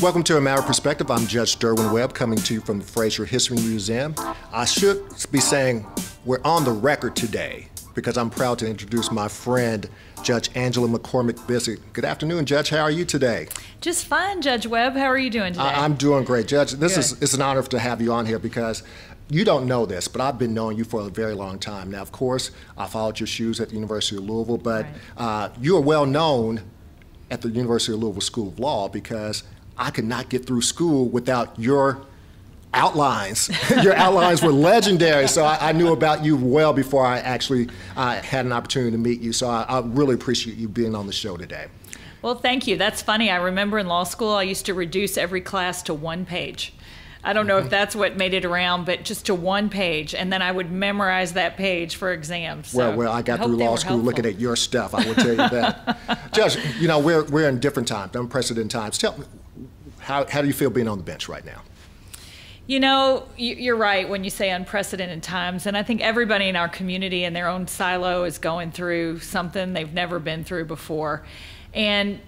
Welcome to A Matter of Perspective. I'm Judge Derwin Webb coming to you from the Frazier History Museum. I should be saying we're on the record today because I'm proud to introduce my friend, Judge Angela McCormick Bisig. Good afternoon, Judge. How are you today? Just fine, Judge Webb. How are you doing today? I- am doing great, Judge. This Good. is it's an honor to have you on here because you don't know this, but I've been knowing you for a very long time. Now, of course, I followed your shoes at the University of Louisville, but right. uh, you are well known at the University of Louisville School of Law because I could not get through school without your outlines. your outlines were legendary, so I, I, knew about you well before I actually uh, had an opportunity to meet you. So I, I really appreciate you being on the show today. Well, thank you. That's funny. I remember in law school, I used to reduce every class to one page. I don't know if mm-hmm. that's what made it around, but just to one page, and then I would memorize that page for exams. So well, well, I got I through law school helpful. looking at your stuff. I will tell you that, Judge. You know, we're we're in different times, unprecedented times. Tell me, how how do you feel being on the bench right now? You know, you're right when you say unprecedented times. And I think everybody in our community in their own silo is going through something they've never been through before. And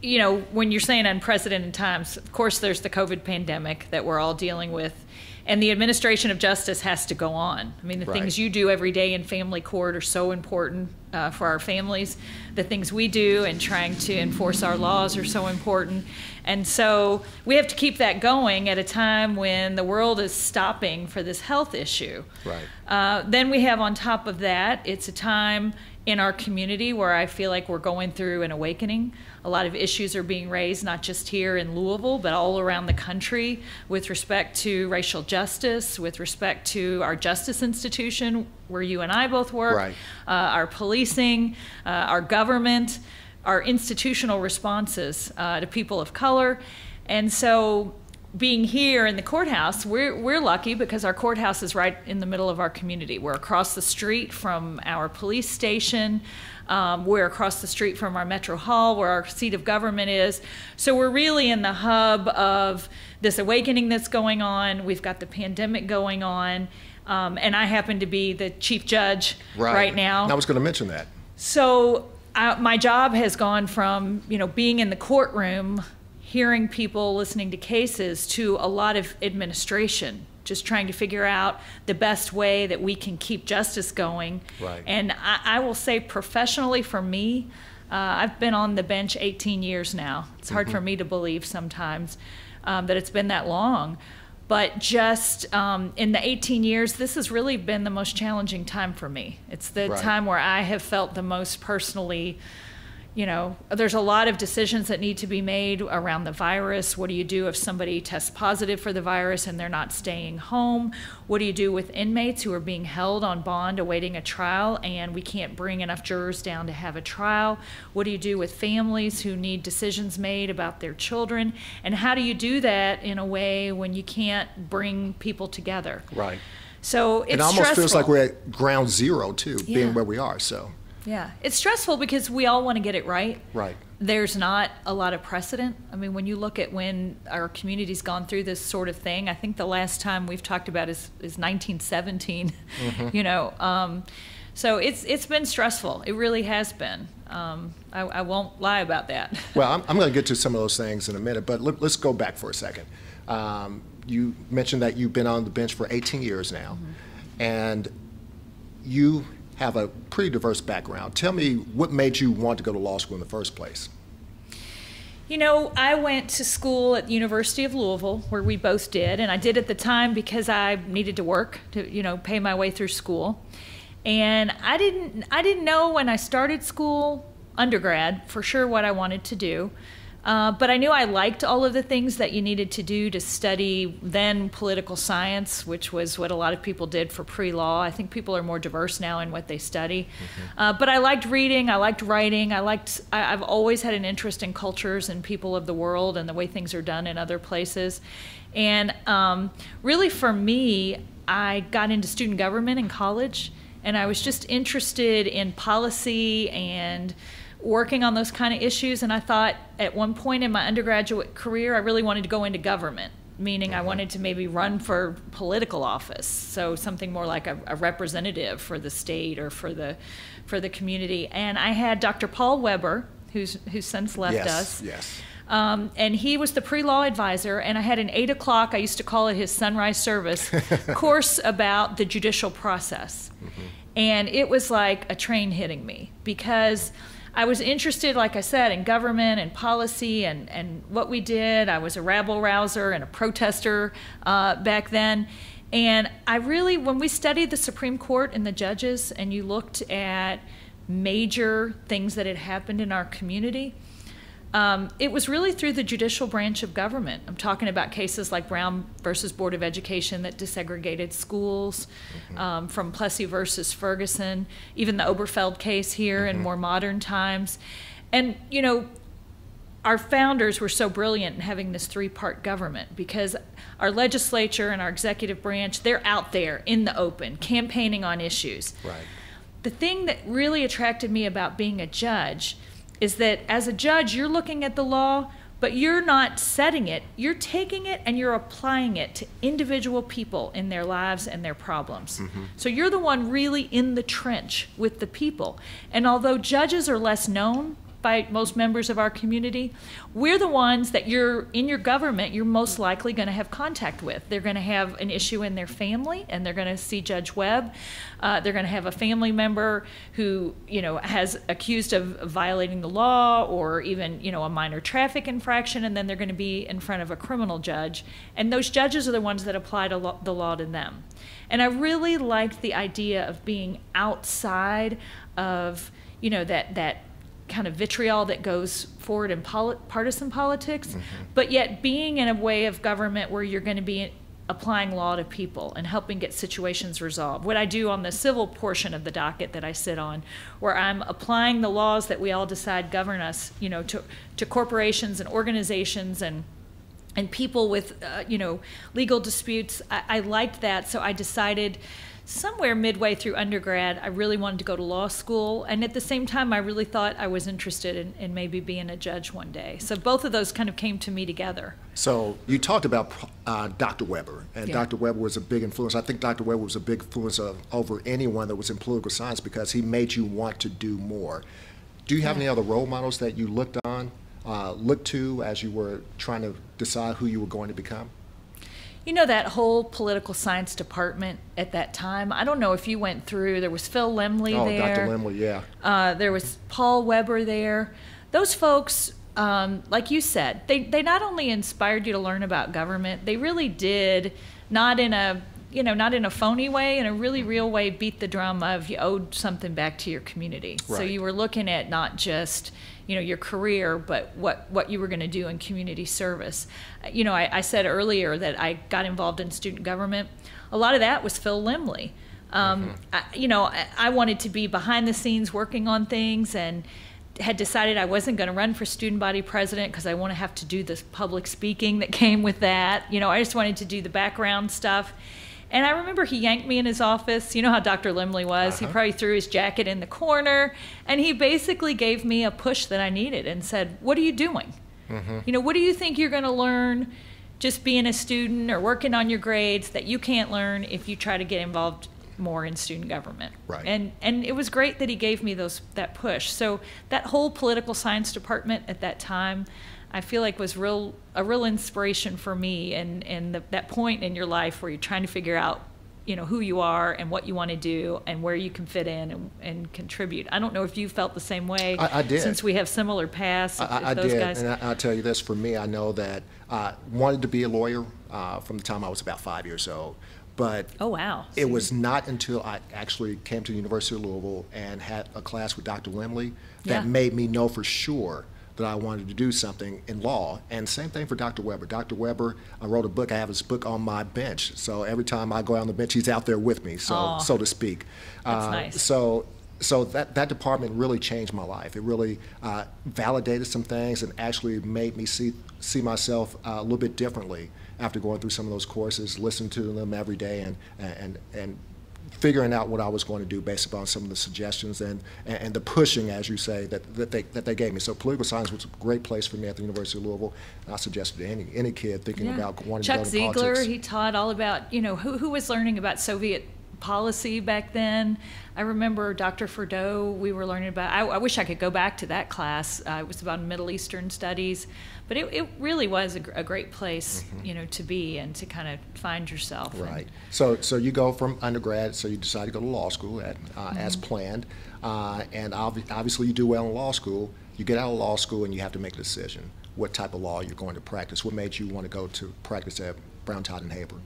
you know, when you're saying unprecedented times, of course, there's the COVID pandemic that we're all dealing with, and the administration of justice has to go on. I mean, the right. things you do every day in family court are so important uh, for our families. The things we do in trying to enforce our laws are so important. And so we have to keep that going at a time when the world is stopping for this health issue. Right. Uh, then we have on top of that, it's a time in our community where I feel like we're going through an awakening. A lot of issues are being raised, not just here in Louisville, but all around the country with respect to racial justice, with respect to our justice institution, where you and I both work, right. uh, our policing, uh, our government, our institutional responses uh, to people of color. And so being here in the courthouse, we're, we're lucky because our courthouse is right in the middle of our community. We're across the street from our police station. Um, we're across the street from our Metro Hall, where our seat of government is. So we're really in the hub of this awakening that's going on. We've got the pandemic going on. Um, and I happen to be the chief judge right, right now. I was going to mention that. So uh, my job has gone from, you know, being in the courtroom hearing people listening to cases to a lot of administration just trying to figure out the best way that we can keep justice going right. and I, I will say professionally for me uh, i've been on the bench 18 years now it's hard mm-hmm. for me to believe sometimes um, that it's been that long but just um, in the 18 years this has really been the most challenging time for me it's the right. time where i have felt the most personally you know, there's a lot of decisions that need to be made around the virus. What do you do if somebody tests positive for the virus and they're not staying home? What do you do with inmates who are being held on bond awaiting a trial and we can't bring enough jurors down to have a trial? What do you do with families who need decisions made about their children? And how do you do that in a way when you can't bring people together? Right. So it's it almost stressful. feels like we're at ground zero too, yeah. being where we are. So yeah, it's stressful because we all want to get it right. Right. There's not a lot of precedent. I mean, when you look at when our community's gone through this sort of thing, I think the last time we've talked about is, is 1917. Mm-hmm. You know, um, so it's it's been stressful. It really has been. Um, I, I, won't lie about that. well, I'm, I'm going to get to some of those things in a minute, but let, us go back for a second. Um, you mentioned that you've been on the bench for 18 years now, mm-hmm. and you have a pretty diverse background. Tell me what made you want to go to law school in the first place? You know, I went to school at the University of Louisville, where we both did, and I did at the time because I needed to work to, you know, pay my way through school. And I didn't, I didn't know when I started school, undergrad, for sure what I wanted to do. Uh, but I knew I liked all of the things that you needed to do to study then political science, which was what a lot of people did for pre law. I think people are more diverse now in what they study. Mm-hmm. Uh, but I liked reading, I liked writing, I liked, I, have always had an interest in cultures and people of the world and the way things are done in other places. And um, really for me, I got into student government in college and I was just interested in policy and working on those kind of issues. And I thought at one point in my undergraduate career, I really wanted to go into government, meaning I uh-huh. wanted to maybe run for political office. So something more like a, a representative for the state or for the, for the community. And I had Dr. Paul Weber, who's, who's since left yes, us. Yes. Um, and he was the pre law advisor, and I had an eight o'clock, I used to call it his sunrise service, course about the judicial process. Mm-hmm. And it was like a train hitting me because I was interested, like I said, in government and policy and, and what we did. I was a rabble rouser and a protester uh, back then. And I really, when we studied the Supreme Court and the judges, and you looked at major things that had happened in our community, um, it was really through the judicial branch of government. I'm talking about cases like Brown versus Board of Education that desegregated schools, mm-hmm. um, from Plessy versus Ferguson, even the Obergefell case here mm-hmm. in more modern times. And, you know, our founders were so brilliant in having this three part government because our legislature and our executive branch, they're out there in the open, campaigning on issues. Right. The thing that really attracted me about being a judge is that as a judge, you're looking at the law, but you're not setting it. You're taking it and you're applying it to individual people in their lives and their problems. Mm-hmm. So you're the one really in the trench with the people. And although judges are less known, by most members of our community, we're the ones that you're in your government, you're most likely going to have contact with. They're going to have an issue in their family and they're going to see Judge Webb. Uh, they're going to have a family member who, you know, has accused of violating the law or even, you know, a minor traffic infraction, and then they're going to be in front of a criminal judge. And those judges are the ones that apply lo- the law to them. And I really liked the idea of being outside of, you know, that that kind of vitriol that goes forward in poli- partisan politics, mm-hmm. but yet being in a way of government where you're going to be applying law to people and helping get situations resolved. What I do on the civil portion of the docket that I sit on, where I'm applying the laws that we all decide govern us, you know, to, to corporations and organizations and and people with, uh, you know, legal disputes. I, I liked that, so I decided somewhere midway through undergrad, I really wanted to go to law school. And at the same time, I really thought I was interested in, in maybe being a judge one day. So both of those kind of came to me together. So you talked about uh, Dr. Weber, and yeah. Dr. Weber was a big influence. I think Dr. Weber was a big influence of, over anyone that was in political science because he made you want to do more. Do you have yeah. any other role models that you looked on, uh, looked to as you were trying to decide who you were going to become? You know that whole political science department at that time. I don't know if you went through. There was Phil Laemmle oh, there. Dr. Laemmle, yeah. Uh, there was Paul Weber there. Those folks, um, like you said, they they not only inspired you to learn about government, they really did, not in a you know, not in a phony way, in a really real way, beat the drum of you owed something back to your community. Right. So you were looking at not just you know your career, but what what you were going to do in community service. You know, I, I, said earlier that I got involved in student government. A lot of that was Phil Laemmle Um, mm-hmm. I, you know, I, I wanted to be behind the scenes working on things and had decided I wasn't going to run for student body president because I want to have to do this public speaking that came with that. You know, I just wanted to do the background stuff. And I remember he yanked me in his office. You know how Dr. Laemmle was. Uh-huh. He probably threw his jacket in the corner. And he basically gave me a push that I needed and said, What are you doing? Mm-hmm. You know, what do you think you're going to learn just being a student or working on your grades that you can't learn if you try to get involved more in student government. Right. And and it was great that he gave me those that push. So that whole political science department at that time, I feel like was real a real inspiration for me and and the, that point in your life where you're trying to figure out you know who you are and what you want to do and where you can fit in and, and contribute. I don't know if you felt the same way. I, I did. Since we have similar paths. I, I did, guys... and I, will tell you this: for me, I know that I wanted to be a lawyer uh, from the time I was about five years old. But oh wow, it was not until I actually came to the University of Louisville and had a class with Dr. Laemmle that yeah. made me know for sure that I wanted to do something in law. And same thing for Dr. Weber. Dr. Weber, I wrote a book. I have his book on my bench. So every time I go out on the bench, he's out there with me, so so to speak. That's uh, nice. So so that, that department really changed my life. It really uh, validated some things and actually made me see see myself uh, a little bit differently after going through some of those courses, listening to them every day, and and and figuring out what I was going to do based upon some of the suggestions and, and, and, the pushing, as you say, that, that, they, that they gave me. So political science was a great place for me at the University of Louisville. And I suggested to any, any kid thinking yeah. about wanting Chuck to go Ziegler, politics. he taught all about, you know, who, who was learning about Soviet policy back then. I remember Dr. Furdeau, we were learning about, I, I wish I could go back to that class. Uh, it was about Middle Eastern studies, but it, it really was a, a great place, mm-hmm. you know, to be and to kind of find yourself. Right. And, so, so you go from undergrad, so you decide to go to law school at, uh, mm-hmm. as planned, uh, and ob- obviously you do well in law school. You get out of law school and you have to make a decision what type of law you're going to practice. What made you want to go to practice at Brown Todd and Heyburn?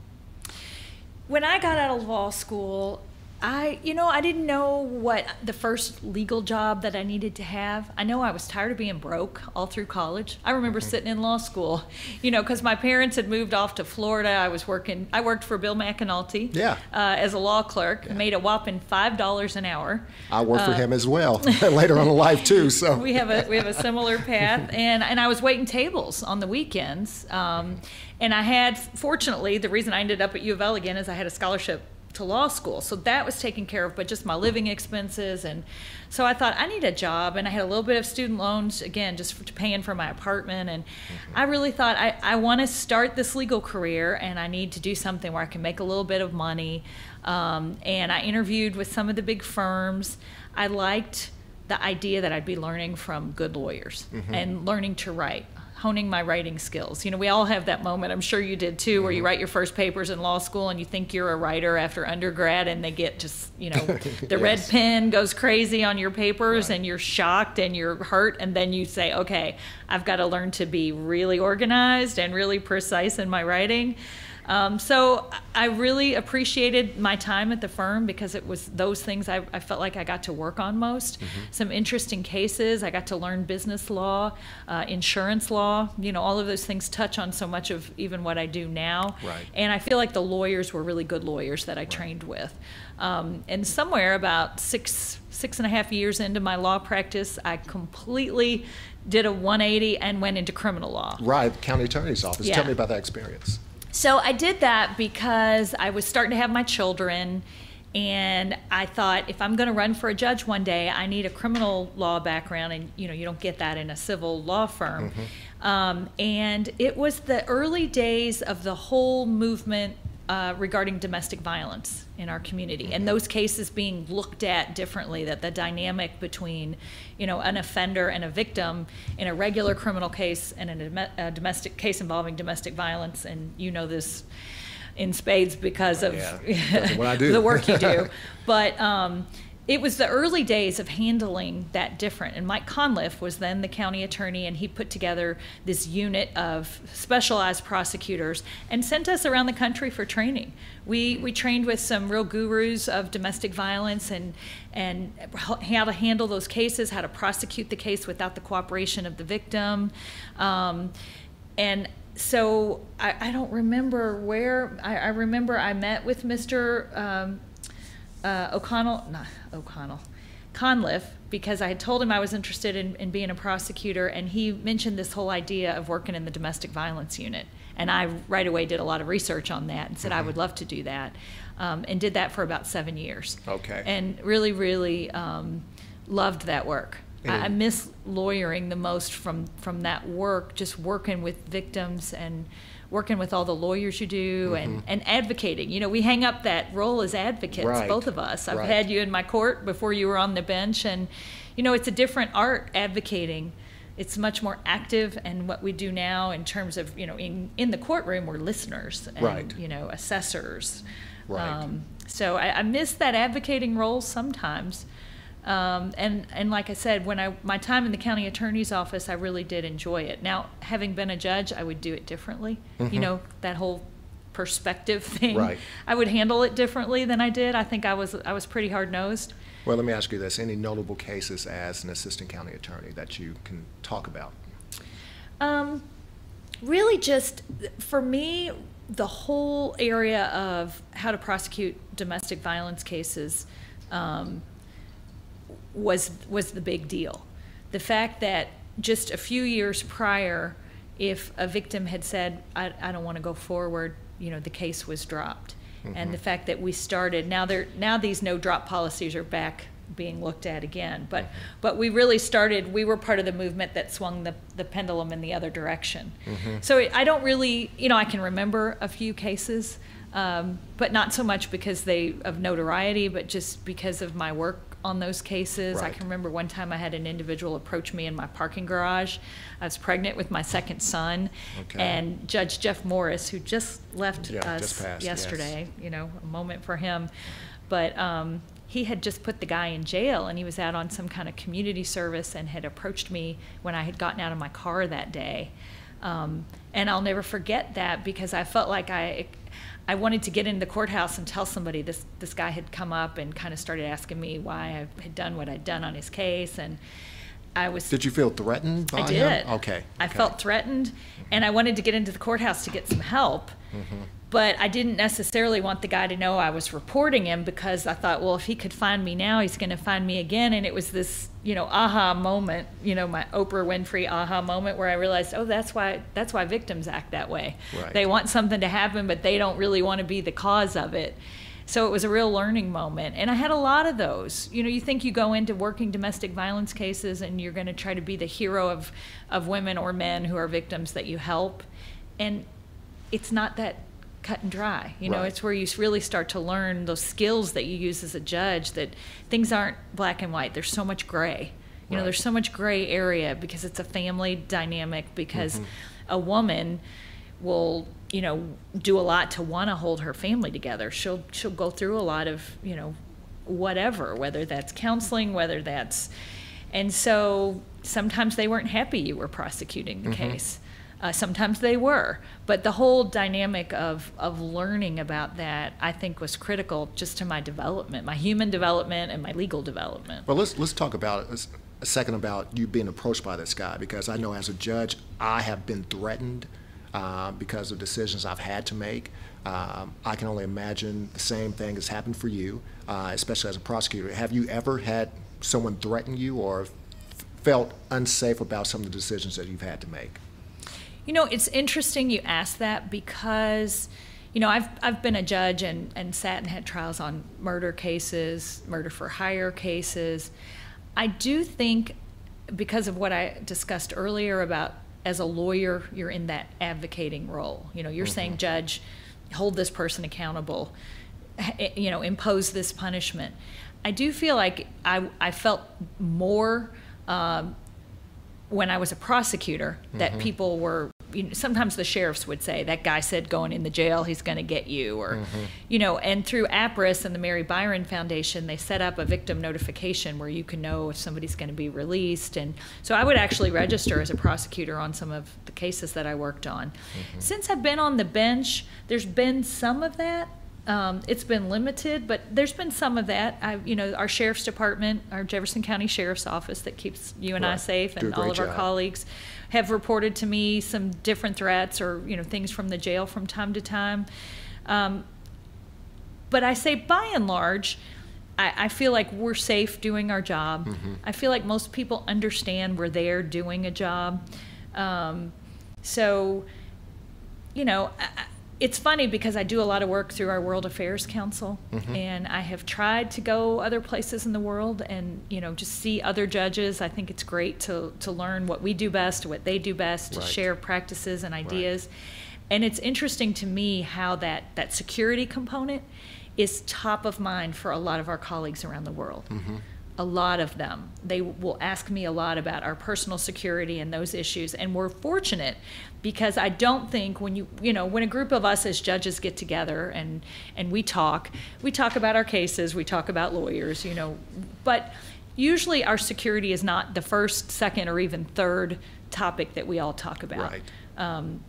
When I got out of law school, I, you know, I didn't know what the first legal job that I needed to have. I know I was tired of being broke all through college. I remember mm-hmm. sitting in law school, you know, because my parents had moved off to Florida. I was working, I worked for Bill McAnulty yeah. Uh, as a law clerk, yeah. made a whopping $5 an hour. I worked uh, for him as well later on in life, too. So we have a, we have a similar path. And, and I was waiting tables on the weekends. Um, and I had, fortunately, the reason I ended up at U of L again is I had a scholarship to law school. So that was taken care of, but just my living expenses. And so I thought, I need a job. And I had a little bit of student loans, again, just for, paying for my apartment. And mm-hmm. I really thought, I, I want to start this legal career and I need to do something where I can make a little bit of money. Um, and I interviewed with some of the big firms. I liked the idea that I'd be learning from good lawyers mm-hmm. and learning to write honing my writing skills. You know, we all have that moment. I'm sure you did too, where you mm-hmm. write your first papers in law school and you think you're a writer after undergrad, and they get just, you know, the yes. red pen goes crazy on your papers, right. and you're shocked and you're hurt, and then you say, okay, I've got to learn to be really organized and really precise in my writing. Um, so I really appreciated my time at the firm because it was those things I, I felt like I got to work on most. Mm-hmm. Some interesting cases. I got to learn business law, uh, insurance law. You know, all of those things touch on so much of even what I do now. Right. And I feel like the lawyers were really good lawyers that I right. trained with. Um, and somewhere about six six and a half years into my law practice, I completely did a 180 and went into criminal law. Right, county attorney's office. Yeah. Tell me about that experience. So I did that because I was starting to have my children. And I thought, if I'm going to run for a judge one day, I need a criminal law background, and you know, you don't get that in a civil law firm. Mm-hmm. Um, and it was the early days of the whole movement uh, regarding domestic violence in our community, and those cases being looked at differently. That the dynamic between, you know, an offender and a victim in a regular criminal case and a, a domestic case involving domestic violence, and you know this in spades because of yeah, the work you do. but um, it was the early days of handling that different. And Mike Conliffe was then the county attorney, and he put together this unit of specialized prosecutors and sent us around the country for training. We, we trained with some real gurus of domestic violence and, and how to handle those cases, how to prosecute the case without the cooperation of the victim. Um, and so I, I, don't remember where, I, I, remember I met with Mr. Um, uh, O'Connell, not O'Connell, Conliffe, because I had told him I was interested in, in being a prosecutor, and he mentioned this whole idea of working in the domestic violence unit. And I right away did a lot of research on that and said mm-hmm. I would love to do that, um, and did that for about seven years. Okay. And really, really um, loved that work. I, I miss lawyering the most from from that work, just working with victims and working with all the lawyers you do mm-hmm. and, and advocating. You know, we hang up that role as advocates, right. both of us. I've right. had you in my court before you were on the bench, and, you know, it's a different art advocating. It's much more active, and what we do now in terms of, you know, in, in the courtroom, we're listeners and, right. you know, assessors. Right. Um, so I, I miss that advocating role sometimes. Um, and and like I said, when I my time in the county attorney's office, I really did enjoy it. Now, having been a judge, I would do it differently. Mm-hmm. You know that whole perspective thing. Right. I would handle it differently than I did. I think I was I was pretty hard nosed. Well, let me ask you this: Any notable cases as an assistant county attorney that you can talk about? Um, really, just for me, the whole area of how to prosecute domestic violence cases. Um, was was the big deal. The fact that just a few years prior, if a victim had said, "I, I don't want to go forward," you know, the case was dropped. Mm-hmm. And the fact that we started now, there now these no drop policies are back being looked at again. But mm-hmm. but we really started. We were part of the movement that swung the, the pendulum in the other direction. Mm-hmm. So I don't really, you know, I can remember a few cases. Um, but not so much because they of notoriety, but just because of my work on those cases. I can remember one time I had an individual approach me in my parking garage. I was pregnant with my second son, Okay. and Judge Jeff Morris, who just left Yeah, us just passed, yes. yesterday, you know, a moment for him, but um, he had just put the guy in jail, and he was out on some kind of community service, and had approached me when I had gotten out of my car that day. Um, and I'll never forget that because I felt like I, I wanted to get into the courthouse and tell somebody this this guy had come up and kind of started asking me why I had done what I'd done on his case, and I was Did you feel threatened by I him? did. Okay. I okay. felt threatened, and I wanted to get into the courthouse to get some help. Mm-hmm. But I didn't necessarily want the guy to know I was reporting him because I thought, well, if he could find me now, he's going to find me again. And it was this, you know, aha moment, you know, my Oprah Winfrey aha moment where I realized, oh, that's why that's why victims act that way. Right. They want something to happen, but they don't really want to be the cause of it. So it was a real learning moment. And I had a lot of those. You know, you think you go into working domestic violence cases and you're going to try to be the hero of, of women or men who are victims that you help. And it's not that cut and dry. You know, Right. it's where you really start to learn those skills that you use as a judge that things aren't black and white. There's so much gray. You know, there's so much gray area because it's a family dynamic because mm-hmm. a woman will you know do a lot to want to hold her family together she'll she'll go through a lot of you know whatever whether that's counseling whether that's and so sometimes they weren't happy you were prosecuting the mm-hmm. case uh, sometimes they were but the whole dynamic of of learning about that i think was critical just to my development my human development and my legal development Well, let's let's talk about a, a second about you being approached by this guy because I know as a judge I have been threatened uh, because of decisions I've had to make. Um, I can only imagine the same thing has happened for you, uh, especially as a prosecutor. Have you ever had someone threaten you or felt unsafe about some of the decisions that you've had to make? You know, it's interesting you ask that because, you know, I've, I've been a judge and, and sat and had trials on murder cases, murder for hire cases. I do think, because of what I discussed earlier about as a lawyer, you're in that advocating role. You know, you're saying, mm-hmm. Judge, hold this person accountable, eh, eh, you know, impose this punishment. I do feel like I, I felt more. Um, when I was a prosecutor that mm-hmm. people were you know, sometimes the sheriffs would say that guy said going in the jail he's going to get you or mm-hmm. you know and through APRIS and the Mary Byron Foundation they set up a victim notification where you can know if somebody's going to be released and so I would actually register as a prosecutor on some of the cases that I worked on. Mm-hmm. Since I've been on the bench there's been some of that um, it's been limited, but there's been some of that. I, you know, our sheriff's department, our Jefferson County Sheriff's Office, that keeps you and I safe, and all of our colleagues have reported to me some different threats or you know things from the jail from time to time. Um, but I say by and large, I, I feel like we're safe doing our job. I feel like most people understand we're there doing a job. Um, so, you know, I- it's funny because I do a lot of work through our World Affairs Council, mm-hmm. and I have tried to go other places in the world and you know just see other judges. I think it's great to to learn what we do best, what they do best, to Right. share practices and ideas. And it's interesting to me how that that security component is top of mind for a lot of our colleagues around the world mm-hmm. a lot of them. They will ask me a lot about our personal security and those issues. And we're fortunate because I don't think when you, you know, when a group of us as judges get together and, and we talk, we talk about our cases, we talk about lawyers, you know, but usually our security is not the first, second, or even third topic that we all talk about. Right. Um,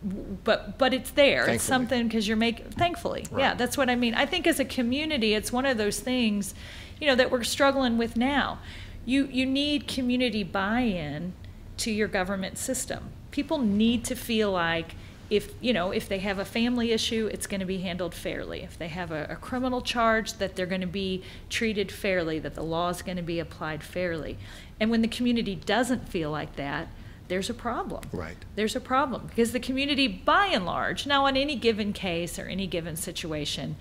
but but it's there. It's something because you're making. Thankfully, yeah, that's what I mean. I think as a community, it's one of those things, you know, that we're struggling with now. You you need community buy-in to your government system. People need to feel like if you know if they have a family issue, it's going to be handled fairly. If they have a, a criminal charge, that they're going to be treated fairly. That the law is going to be applied fairly. And when the community doesn't feel like that, there's a problem Right. there's a problem because the community by and large now on any given case or any given situation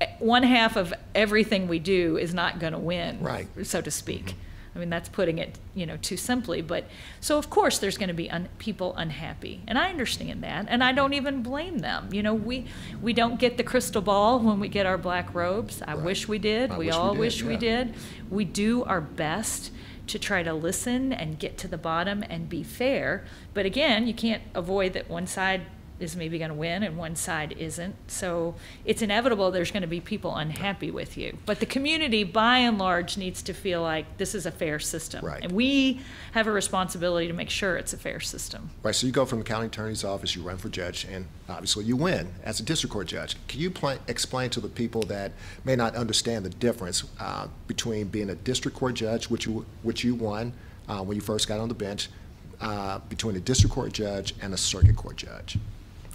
eh, one half of everything we do is not going to win Right. so to speak I mean, that's putting it, you know, too simply. But so of course there's going to be un- people unhappy, and I understand that, and I don't even blame them. You know, we we don't get the crystal ball when we get our black robes. I Right. wish we did. I we wish we all did, wish we did. We do our best to try to listen and get to the bottom and be fair. But again, you can't avoid that one side is maybe going to win and one side isn't. So it's inevitable there's going to be people unhappy with you. But the community, by and large, needs to feel like this is a fair system. Right. And we have a responsibility to make sure it's a fair system. Right, so you go from the county attorney's office, you run for judge, and obviously you win as a district court judge. Can you pla explain to the people that may not understand the difference uh, between being a district court judge, which you, which you won uh, when you first got on the bench, uh, between a district court judge and a circuit court judge?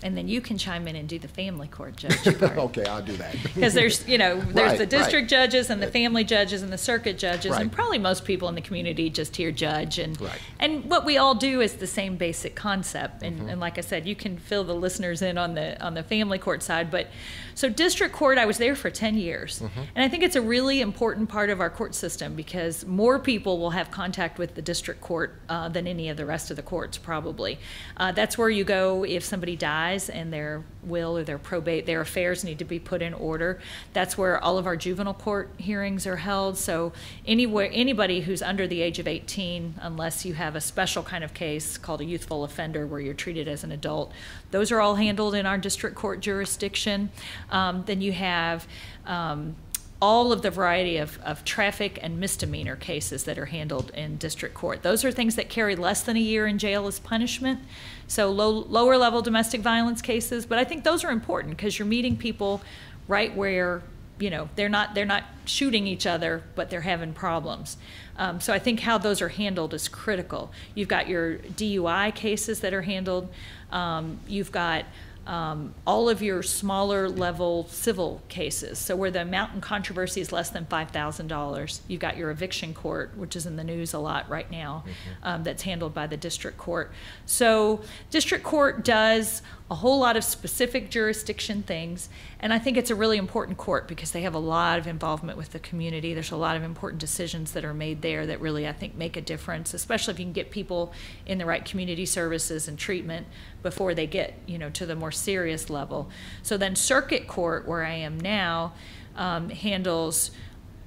And then you can chime in and do the family court judge part. okay, I'll do that. Because there's, you know, there's Right, the right. district judges and the family judges and the circuit judges, and probably most people in the community just hear judge. And Right. and what we all do is the same basic concept. And, Mm-hmm. and like I said, you can fill the listeners in on the on the family court side. But so district court, I was there for ten years, Mm-hmm. and I think it's a really important part of our court system because more people will have contact with the district court uh, than any of the rest of the courts probably. Uh, that's where you go if somebody dies and their will or their probate, their affairs need to be put in order. That's where all of our juvenile court hearings are held. So anywhere, anybody who's under the age of 18, unless you have a special kind of case called a youthful offender where you're treated as an adult, those are all handled in our district court jurisdiction. Um, then you have um, all of the variety of, of traffic and misdemeanor cases that are handled in district court. Those are things that carry less than a year in jail as punishment. So low, lower level domestic violence cases, but I think those are important because you're meeting people right where you know they're not they're not shooting each other, but they're having problems. Um, so I think how those are handled is critical. You've got your DUI cases that are handled. Um, you've got um, all of your smaller level civil cases. So where the amount in controversy is less than five thousand dollars, you've got your eviction court, which is in the news a lot right now, um, that's handled by the district court. So district court does a whole lot of specific jurisdiction things, and I think it's a really important court because they have a lot of involvement with the community. There's a lot of important decisions that are made there that really I think make a difference, especially if you can get people in the right community services and treatment before they get you know to the more serious level. So then circuit court, where I am now, um, handles.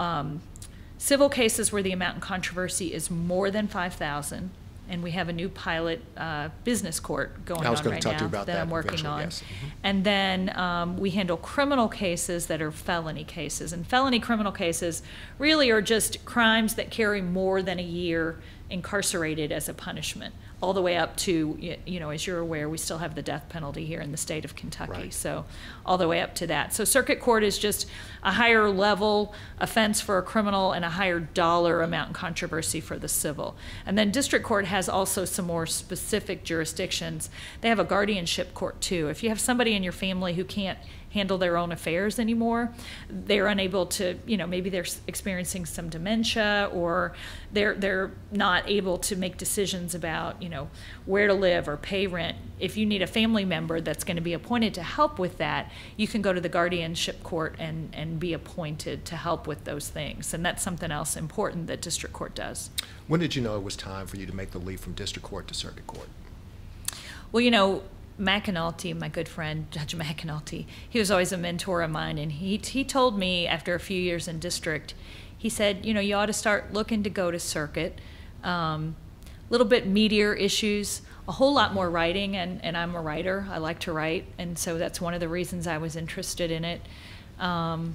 Um, civil cases where the amount in controversy is more than 5000 and we have a new pilot uh, business court going on right now that that I'm working on. yes. Mhm. And then um, we handle criminal cases that are felony cases. And felony criminal cases really are just crimes that carry more than a year incarcerated as a punishment, all the way up to, you know, as you're aware, we still have the death penalty here in the state of Kentucky. Right. So all the way up to that. So circuit court is just a higher level offense for a criminal and a higher dollar amount in controversy for the civil. And then district court has also some more specific jurisdictions. They have a guardianship court too. If you have somebody in your family who can't handle their own affairs anymore, they're unable to, you know, maybe they're experiencing some dementia or they're they're not able to make decisions about, you know, where to live or pay rent. If you need a family member that's going to be appointed to help with that, you can go to the guardianship court and and be appointed to help with those things. And that's something else important that district court does. When did you know it was time for you to make the leap from district court to circuit court? Well, you know, McAnulty, my good friend Judge McAnulty, he was always a mentor of mine, and he he told me after a few years in district, he said, you know, you ought to start looking to go to circuit. Um, little bit meatier issues, a whole lot more writing, and, and I'm a writer. I like to write, and so that's one of the reasons I was interested in it. Um,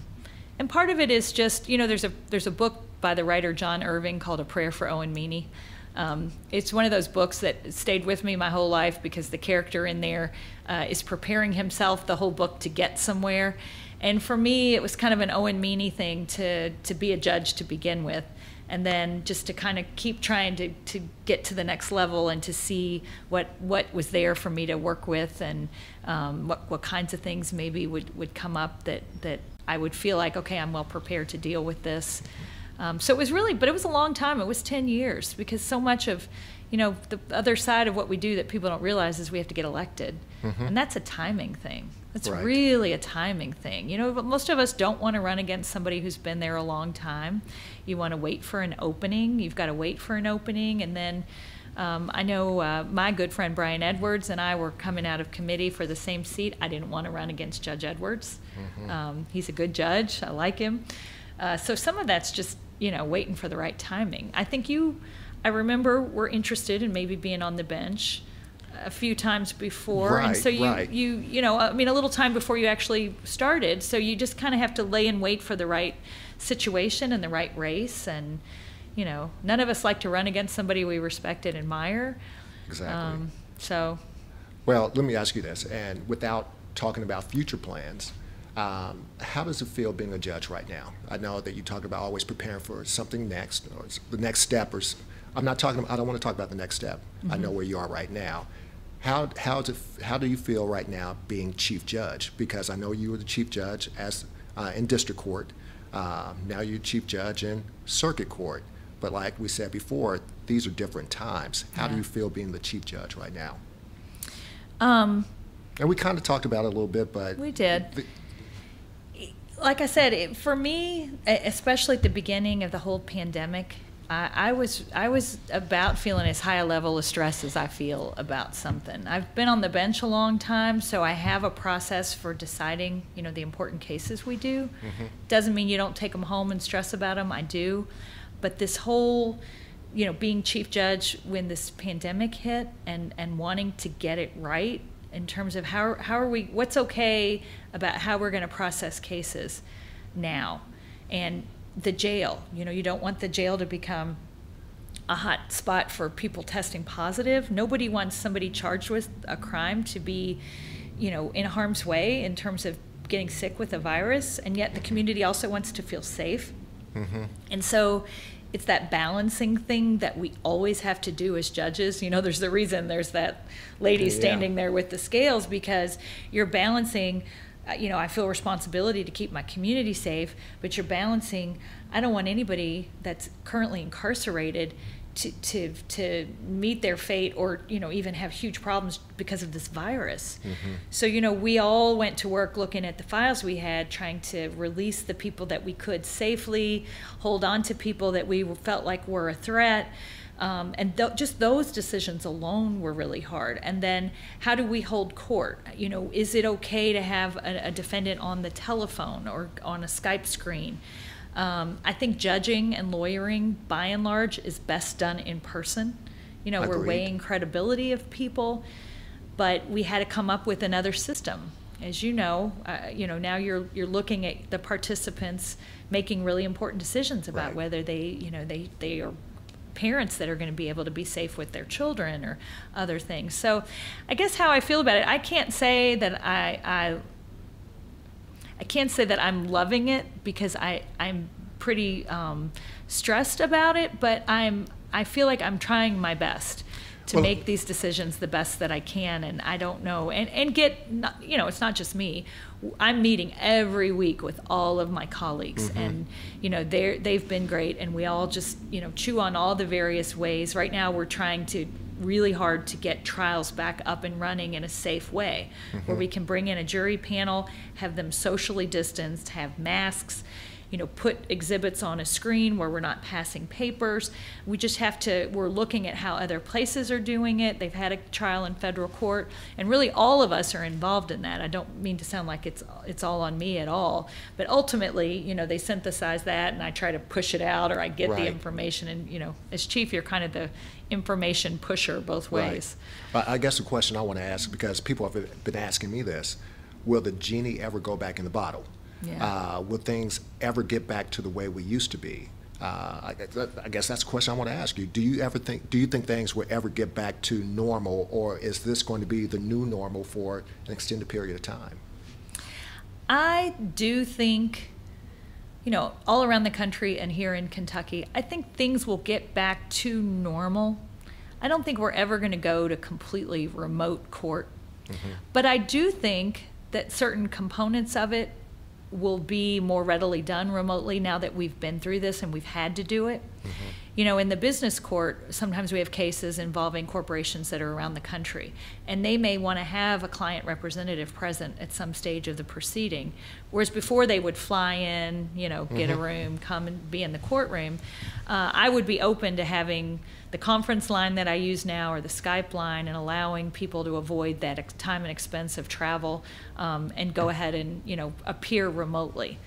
and part of it is just, you know, there's a there's a book by the writer John Irving called A Prayer for Owen Meany. Um, it's one of those books that stayed with me my whole life because the character in there uh, is preparing himself the whole book to get somewhere. And for me, it was kind of an Owen Meany thing to to be a judge to begin with, and then just to kind of keep trying to, to get to the next level and to see what what was there for me to work with and um, what what kinds of things maybe would, would come up that that I would feel like okay I'm well prepared to deal with this. Um, so it was really, but it was a long time. It was ten years because so much of, you know, the other side of what we do that people don't realize is we have to get elected. Mm-hmm. And that's a timing thing. That's right. really a timing thing. You know, most of us don't want to run against somebody who's been there a long time. You want to wait for an opening. You've got to wait for an opening. And then um, I know uh, my good friend Brian Edwards and I were coming out of committee for the same seat. I didn't want to run against Judge Edwards. Mm-hmm. Um, he's a good judge. I like him. Uh, so some of that's just, you know, waiting for the right timing. I think you I remember were interested in maybe being on the bench a few times before. Right, and so you right. you you know i mean a little time before you actually started. So you just kind of have to lay in wait for the right situation and the right race. And you know none of us like to run against somebody we respect and admire. Exactly. Um, so. Well let me ask you this and without talking about future plans um, how does it feel being a judge right now? I know that you talk about always preparing for something next, or the next step, or I'm not talking. I don't want to talk about the next step. Mm-hmm. I know where you are right now. How how it, how do you feel right now being chief judge? Because I know you were the chief judge as uh, in district court. Uh, now you're chief judge in circuit court. But like we said before, these are different times. How yeah. do you feel being the chief judge right now? Um, and we kind of talked about it a little bit, but we did. The, like I said, it, for me, especially at the beginning of the whole pandemic, I, I, was I was about feeling as high a level of stress as I feel about something. I've been on the bench a long time, so I have a process for deciding, you know, the important cases we do. Mm-hmm. Doesn't mean you don't take them home and stress about them. I do, but this whole, you know, being chief judge when this pandemic hit and and wanting to get it right in terms of how how are we what's okay about how we're going to process cases now, and the jail. You know, you don't want the jail to become a hot spot for people testing positive. Nobody wants somebody charged with a crime to be, you know, in harm's way in terms of getting sick with a virus, and yet the community also wants to feel safe. Mm-hmm. And so it's that balancing thing that we always have to do as judges. You know, there's the reason there's that lady standing there with the scales because you're balancing uh, you know, I feel responsibility to keep my community safe, but you're balancing. I don't want anybody that's currently incarcerated to, to, to meet their fate or you know even have huge problems because of this virus mm-hmm. so you know we all went to work looking at the files we had trying to release the people that we could safely hold on to people that we felt like were a threat um, and th- just those decisions alone were really hard. And then, how do we hold court? You know, is it okay to have a, a defendant on the telephone or on a Skype screen? Um, I think judging and lawyering, by and large, is best done in person. You know, Agreed. we're weighing credibility of people, but we had to come up with another system. As you know, uh, you know now you're you're looking at the participants making really important decisions about right. whether they you know they they are parents that are going to be able to be safe with their children or other things. So, I guess how I feel about it, I can't say that I, I I can't say that I'm loving it because I I'm pretty um, stressed about it, but I'm I feel like I'm trying my best to well, make these decisions the best that I can, and I don't know and and get not, you know it's not just me. I'm meeting every week with all of my colleagues, mm-hmm. and you know they're they've been great, and we all just you know chew on all the various ways. Right now, we're trying to really hard to get trials back up and running in a safe way, mm-hmm. where we can bring in a jury panel, have them socially distanced, have masks you know, put exhibits on a screen where we're not passing papers. We just have to, we're looking at how other places are doing it. They've had a trial in federal court, and really all of us are involved in that. I don't mean to sound like it's, it's all on me at all, but ultimately, you know, they synthesize that and I try to push it out or I get right. the information. And, you know, as chief, you're kind of the information pusher both ways. Right. I guess the question I want to ask, because people have been asking me this, will the genie ever go back in the bottle? Yeah. Uh, will things ever get back to the way we used to be? Uh, I, I, guess that's a question I want to ask you. Do you ever think? Do you think things will ever get back to normal, or is this going to be the new normal for an extended period of time? I do think, you know, all around the country and here in Kentucky, I think things will get back to normal. I don't think we're ever going to go to completely remote court, mm-hmm. but I do think that certain components of it will be more readily done remotely now that we've been through this and we've had to do it. Mm-hmm. you know, in the business court, sometimes we have cases involving corporations that are around the country, and they may want to have a client representative present at some stage of the proceeding. Whereas before they would fly in, you know, get Mm-hmm. a room, come and be in the courtroom, uh, I would be open to having the conference line that I use now or the Skype line and allowing people to avoid that time and expense of travel um, and go ahead and, you know, appear remotely.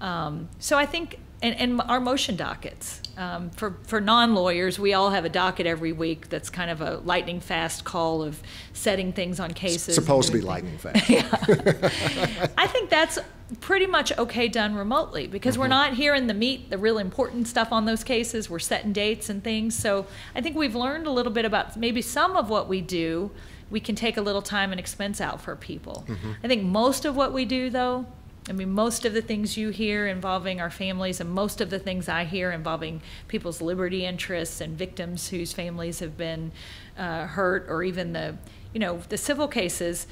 Um, so I think, and, and our motion dockets um, for for non lawyers, we all have a docket every week that's kind of a lightning fast call of setting things on cases. Supposed to be lightning fast. I think that's pretty much okay done remotely because we're not hearing the meat, the real important stuff on those cases. We're setting dates and things. So I think we've learned a little bit about maybe some of what we do. We can take a little time and expense out for people. I think most of what we do, though, I mean, most of the things you hear involving our families, and most of the things I hear involving people's liberty interests and victims whose families have been uh, hurt, or even the, you know, the civil cases,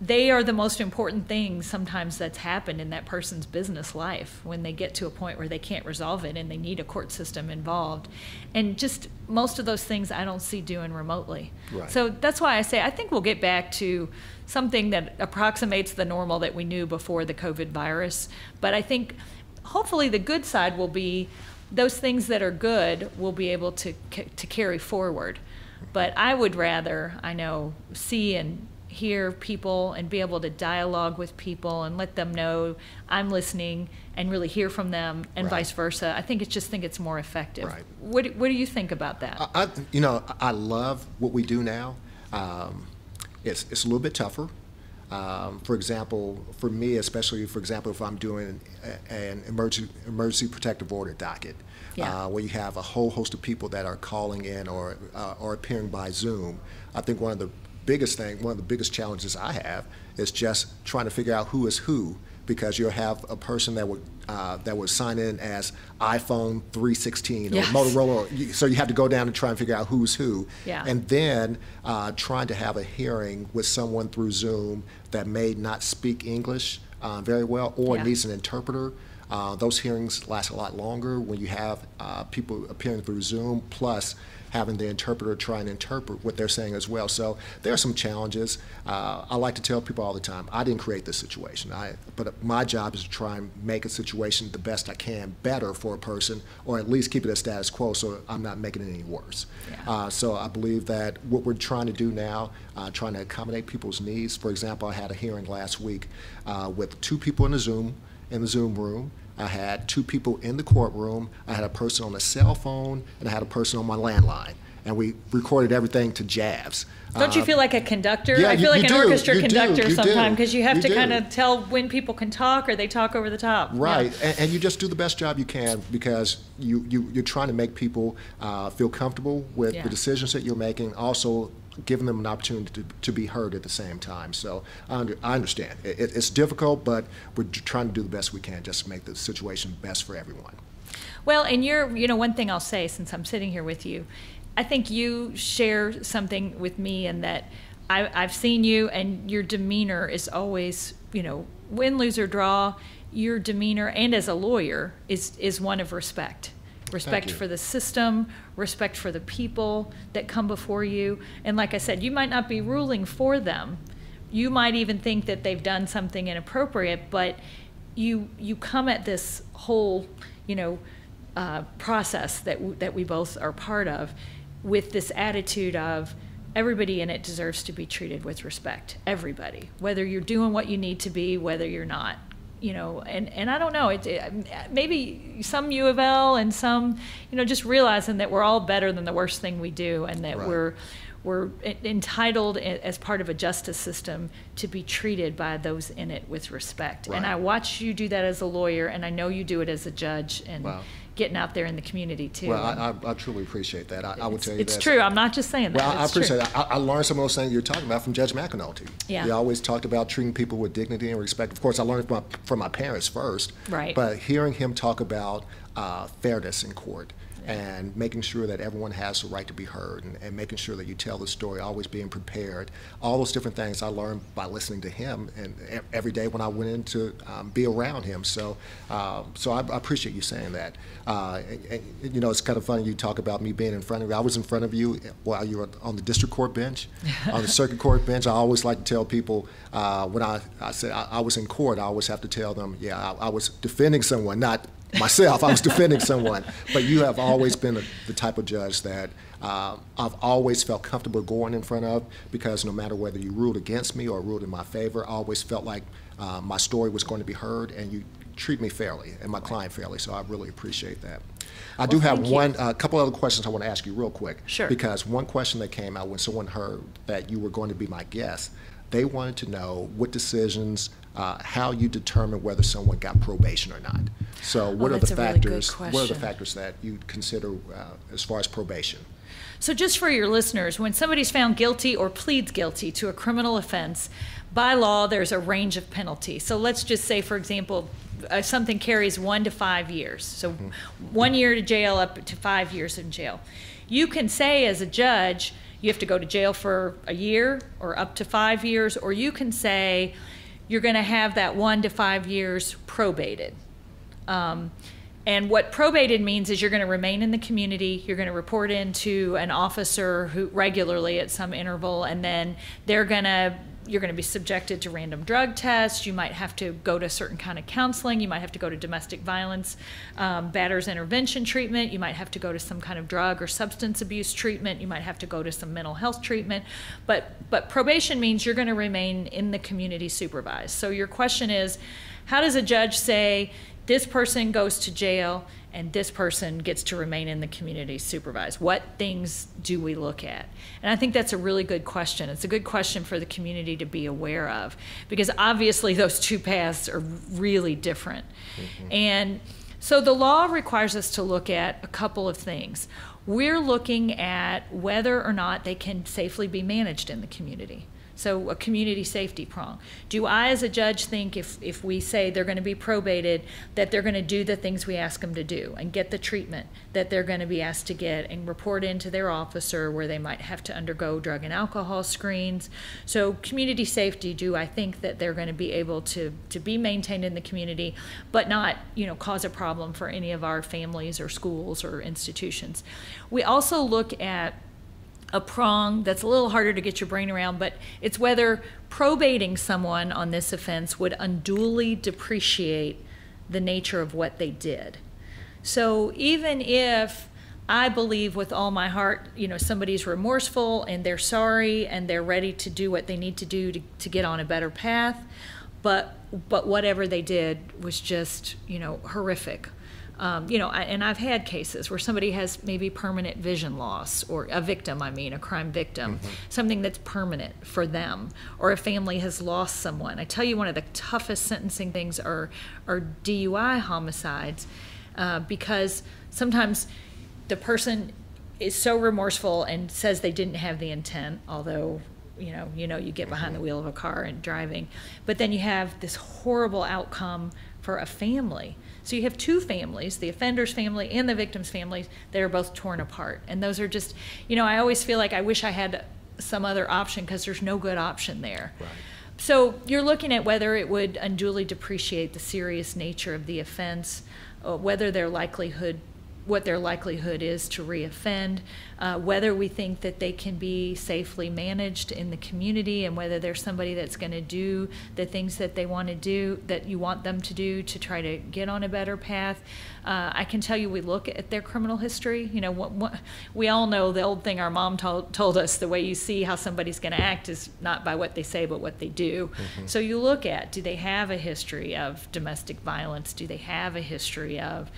they are the most important things sometimes that's happened in that person's business life when they get to a point where they can't resolve it and they need a court system involved. And just most of those things I don't see doing remotely. Right. So that's why I say I think we'll get back to something that approximates the normal that we knew before the COVID virus. But I think hopefully the good side will be those things that are good will be able to to carry forward. But I would rather, I know, see and hear people and be able to dialogue with people and let them know I'm listening and really hear from them and Right. vice versa. I think it's just think it's more effective. Right. What do, what do you think about that? I, I- you know, I love what we do now. Um, it's, it's a little bit tougher. Um, for example, for me, especially for example, if I'm doing a, an emergency, emergency protective order docket, Yeah. uh, where you have a whole host of people that are calling in or, uh, or appearing by Zoom, I think one of the biggest thing, one of the biggest challenges I have is just trying to figure out who is who because you'll have a person that would uh, that would sign in as iPhone 316 or Yes. Motorola. So you have to go down and try and figure out who's who. Yeah. And then uh, trying to have a hearing with someone through Zoom that may not speak English uh, very well or Yeah. needs an interpreter. Uh, those hearings last a lot longer when you have uh, people appearing through Zoom, plus having the interpreter try and interpret what they're saying as well. So there are some challenges. Uh, I like to tell people all the time, I didn't create this situation. I, but my job is to try and make a situation the best I can better for a person, or at least keep it as status quo so I'm not making it any worse. Yeah. Uh, so I believe that what we're trying to do now, uh, trying to accommodate people's needs. For example, I had a hearing last week uh, with two people in the Zoom in the Zoom room. I had two people in the courtroom. I had a person on a cell phone, and I had a person on my landline. And we recorded everything to JAVS. Don't you Uh, feel like a conductor? yeah, I you- feel like you an do, orchestra you conductor sometimes because you have you to kind of tell when people can talk or they talk over the top. Yeah. Right, and, and you just do the best job you can because you, you, you're trying to make people uh, feel comfortable with Yeah. the decisions that you're making, also giving them an opportunity to, to be heard at the same time. So I, under, I understand. It, it- it's difficult, but we're trying to do the best we can just to make the situation best for everyone. Well, and you're, you know, one thing I'll say since I'm sitting here with you, I think you share something with me in that I, I've seen you and your demeanor is always, you know, win, lose, or draw. Your demeanor, and as a lawyer, is is one of respect. Respect for the system, respect for the people that come before you. And like I said, you might not be ruling for them. You might even think that they've done something inappropriate, but you you come at this whole, you know, uh, process that w- that we both are part of, with this attitude of everybody in it deserves to be treated with respect. Everybody, whether you're doing what you need to be, whether you're not. You know, and, and I don't know. It, it maybe some U of L and some, you know, just realizing that we're all better than the worst thing we do, and that Right. we're we're entitled as part of a justice system to be treated by those in it with respect. And I watch you do that as a lawyer, and I know you do it as a judge and Wow. Getting out there in the community too. Well, I, I, I truly appreciate that. I, I would tell you it's that. true. I'm not just saying that. Well, I true. appreciate that. I, I learned some of those things you're talking about from Judge McAnulty. Yeah. He always talked about treating people with dignity and respect. Of course, I learned from my, from my parents first. Right. But hearing him talk about uh, fairness in court and making sure that everyone has the right to be heard and, and, making sure that you tell the story, always being prepared. All those different things I learned by listening to him and every day when I went in to um, be around him. So, uh, so I, I, appreciate you saying that. Uh, and, and, you know, it's kind of funny you talk about me being in front of you. I was in front of you while you were on the district court bench, on the circuit court bench. I always like to tell people uh, when I, I said I, I, was in court, I always have to tell them, yeah, I, I was defending someone, not myself. I was defending someone. But you have always been a, the type of judge that uh, I've always felt comfortable going in front of because no matter whether you ruled against me or ruled in my favor, I always felt like uh, my story was going to be heard and you treat me fairly and my client fairly. So I really appreciate that. I well, do have one, a uh, couple other questions I want to ask you real quick. Sure. Because one question that came out when someone heard that you were going to be my guest, they wanted to know what decisions, uh, how you determine whether someone got probation or not. So, what oh, are the factors? Really what are the factors that you consider uh, as far as probation? So, just for your listeners, when somebody's found guilty or pleads guilty to a criminal offense, by law there's a range of penalties. So, let's just say, for example, uh, something carries one to five years. So, mm-hmm. one year to jail up to five years in jail. You can say as a judge, you have to go to jail for a year or up to five years, or you can say you're going to have that one to five years probated. Um, and what probated means is you're going to remain in the community. You're going to report into an officer who regularly at some interval, and then they're going to you're going to be subjected to random drug tests. You might have to go to certain kind of counseling. You might have to go to domestic violence, um, batters intervention treatment. You might have to go to some kind of drug or substance abuse treatment. You might have to go to some mental health treatment. But but probation means you're going to remain in the community supervised. So your question is, how does a judge say this person goes to jail and this person gets to remain in the community supervised? What things do we look at? And I think that's a really good question. It's a good question for the community to be aware of because obviously those two paths are really different. Mm-hmm. And so the law requires us to look at a couple of things. We're looking at whether or not they can safely be managed in the community. So a community safety prong. Do I, as a judge, think if, if we say they're going to be probated, that they're going to do the things we ask them to do and get the treatment that they're going to be asked to get and report into their officer where they might have to undergo drug and alcohol screens. So community safety, do I think that they're going to be able to, to be maintained in the community, but not, you know, cause a problem for any of our families or schools or institutions. We also look at a prong that's a little harder to get your brain around, but it's whether probating someone on this offense would unduly depreciate the nature of what they did. So even if I believe with all my heart, you know, somebody's remorseful and they're sorry and they're ready to do what they need to do to, to get on a better path, but but whatever they did was just, you know, horrific um, you know, and I've had cases where somebody has maybe permanent vision loss, or a victim, I mean, a crime victim, mm-hmm. something that's permanent for them, or a family has lost someone. I tell you, one of the toughest sentencing things are, are DUI homicides uh, because sometimes the person is so remorseful and says they didn't have the intent, although you know you know you get behind the mm-hmm. wheel of a car and driving but then you have this horrible outcome for a family so you have two families, the offender's family and the victim's family, that are both torn apart. And those are just, you know, I always feel like I wish I had some other option because there's no good option there. Right. So you're looking at whether it would unduly depreciate the serious nature of the offense, uh, whether their likelihood what their likelihood is to reoffend, uh, whether we think that they can be safely managed in the community, and whether there's somebody that's going to do the things that they want to do, that you want them to do to try to get on a better path. Uh, I can tell you, we look at their criminal history. You know, what, what, we all know the old thing our mom told, told us the way you see how somebody's going to act is not by what they say, but what they do. Mm-hmm. So you look at do they have a history of domestic violence? Do they have a history of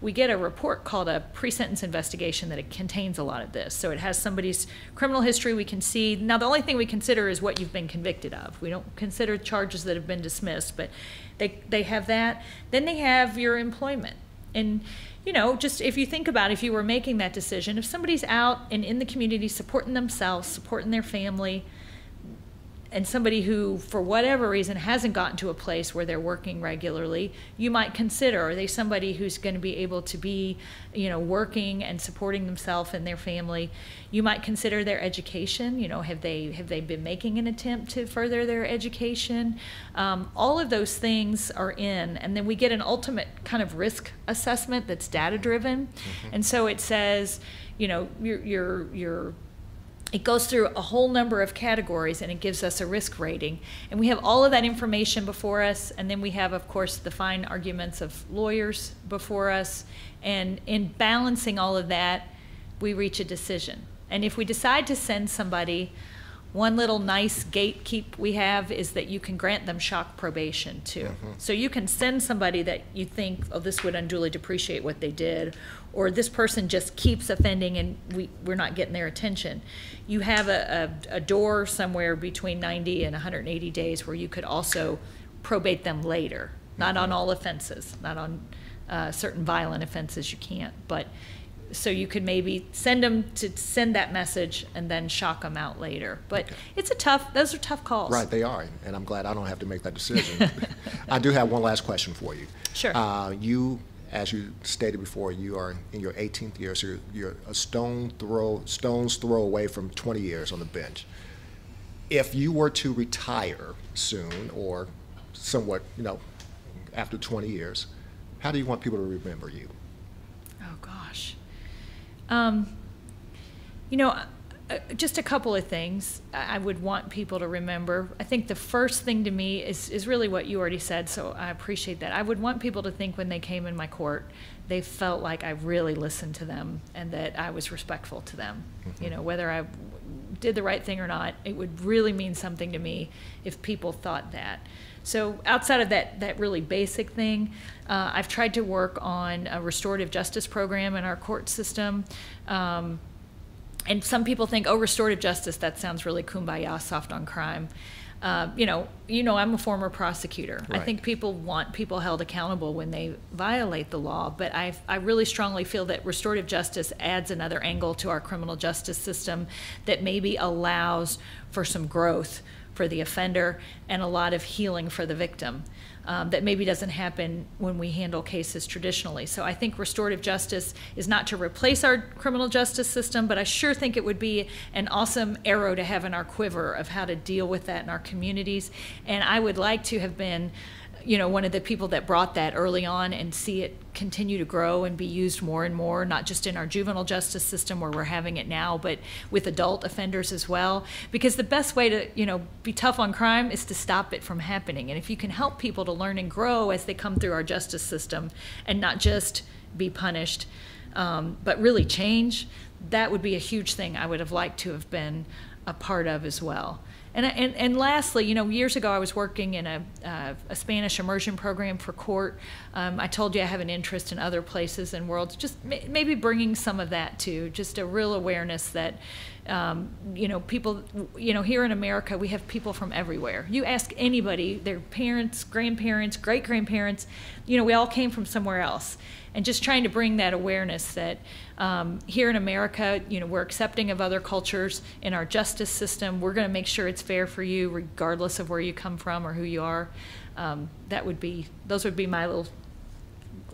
we get a report called a pre-sentence investigation that it contains a lot of this. So it has somebody's criminal history. We can see now the only thing we consider is what you've been convicted of. We don't consider charges that have been dismissed, but they they have that. Then they have your employment and you know just if you think about it, if you were making that decision if somebody's out and in the community supporting themselves supporting their family and somebody who, for whatever reason, hasn't gotten to a place where they're working regularly, you might consider are they somebody who's going to be able to be, you know, working and supporting themselves and their family? You might consider their education. You know, have they have they been making an attempt to further their education? Um, all of those things are in, and then we get an ultimate kind of risk assessment that's data driven, mm-hmm. and so it says, you know, your your your it goes through a whole number of categories and it gives us a risk rating. And we have all of that information before us, and then we have, of course, the fine arguments of lawyers before us. And in balancing all of that, we reach a decision. And if we decide to send somebody, one little nice gatekeep we have is that you can grant them shock probation too. Mm-hmm. So you can send somebody that you think, oh, this would unduly depreciate what they did, or this person just keeps offending and we, we're not getting their attention. You have a, a, a door somewhere between 90 and 180 days where you could also probate them later. Not on mm-hmm. all offenses, not on uh, certain violent offenses you can't, but so you could maybe send them to send that message and then shock them out later. But okay. it's a tough; those are tough calls. Right, they are, and I'm glad I don't have to make that decision. I do have one last question for you. Sure. Uh, you as you stated before, you are in your 18th year, so you're, you're a stone throw, stone's throw away from 20 years on the bench. If you were to retire soon, or somewhat, you know, after 20 years, how do you want people to remember you? Um, you know, uh, just a couple of things I would want people to remember. I think the first thing to me is, is really what you already said, so I appreciate that. I would want people to think when they came in my court, they felt like I really listened to them and that I was respectful to them. Mm-hmm. You know, whether I did the right thing or not, it would really mean something to me if people thought that. So outside of that, that really basic thing, uh, I've tried to work on a restorative justice program in our court system. Um, and some people think, oh, restorative justice, that sounds really kumbaya, soft on crime. Uh, you know, you know, I'm a former prosecutor. Right. I think people want people held accountable when they violate the law, but I, I really strongly feel that restorative justice adds another angle to our criminal justice system that maybe allows for some growth for the offender and a lot of healing for the victim um, that maybe doesn't happen when we handle cases traditionally. So I think restorative justice is not to replace our criminal justice system, but I sure think it would be an awesome arrow to have in our quiver of how to deal with that in our communities. And I would like to have been you know, one of the people that brought that early on and see it continue to grow and be used more and more, not just in our juvenile justice system where we're having it now, but with adult offenders as well. Because the best way to, you know, be tough on crime is to stop it from happening. And if you can help people to learn and grow as they come through our justice system and not just be punished, um, but really change, that would be a huge thing I would have liked to have been a part of as well. And, and, and lastly, you know, years ago I was working in a, uh, a Spanish immersion program for court. Um, I told you I have an interest in other places and worlds, just maybe bringing some of that to just a real awareness that, um, you know, people, you know, here in America, we have people from everywhere. You ask anybody, their parents, grandparents, great grandparents, you know, we all came from somewhere else. And just trying to bring that awareness that um, here in America, you know, we're accepting of other cultures in our justice system. We're going to make sure it's fair for you, regardless of where you come from or who you are. Um, that would be, those would be my little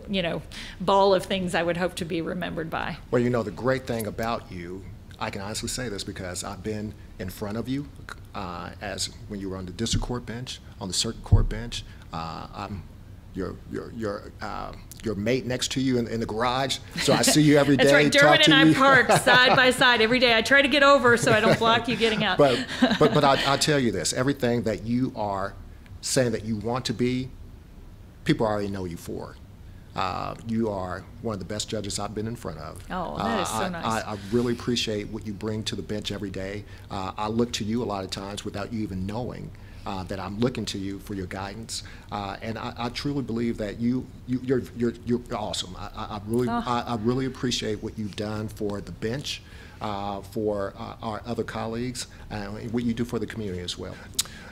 you know, ball of things I would hope to be remembered by. Well, you know, the great thing about you I can honestly say this because I've been in front of you uh, as when you were on the district court bench, on the circuit court bench. Uh, I'm your your your uh, your mate next to you in, in, the garage, so I see you every day. That's right. Derwin and I park side by side every day. I try to get over so I don't block you getting out. but but but I, I'll tell you this: everything that you are saying that you want to be, people already know you for. Uh, you are one of the best judges I've been in front of. Oh, that is so uh, I, nice. I, I, really appreciate what you bring to the bench every day. Uh, I look to you a lot of times without you even knowing. Uh, that I'm looking to you for your guidance, uh, and I, I, truly believe that you, you are you're, you're, you're awesome. I, I really oh. I, really appreciate what you've done for the bench, uh, for our other colleagues, and what you do for the community as well.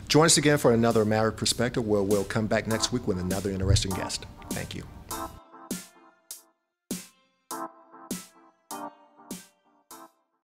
Join us again for another Matter of Perspective, where we'll come back next week with another interesting guest. Thank you.